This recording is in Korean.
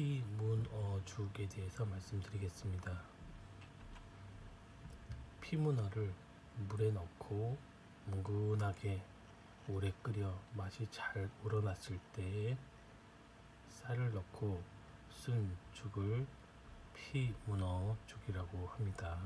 피문어죽에 대해서 말씀드리겠습니다. 피문어를 물에 넣고 뭉근하게 오래 끓여 맛이 잘 우러났을 때 쌀을 넣고 쓴 죽을 피문어죽이라고 합니다.